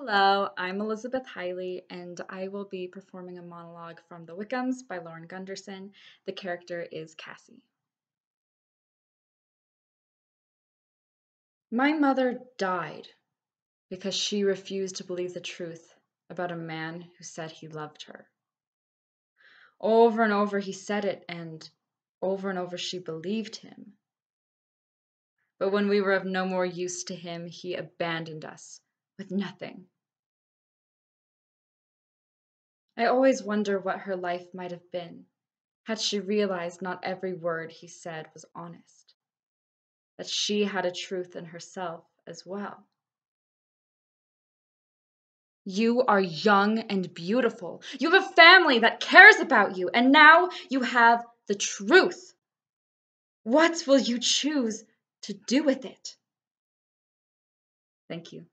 Hello, I'm Elizabeth Hiley, and I will be performing a monologue from The Wickhams by Lauren Gunderson. The character is Cassie. My mother died because she refused to believe the truth about a man who said he loved her. Over and over he said it, and over and over she believed him. But when we were of no more use to him, he abandoned us with nothing. I always wonder what her life might have been had she realized not every word he said was honest, that she had a truth in herself as well. You are young and beautiful. You have a family that cares about you, and now you have the truth. What will you choose to do with it? Thank you.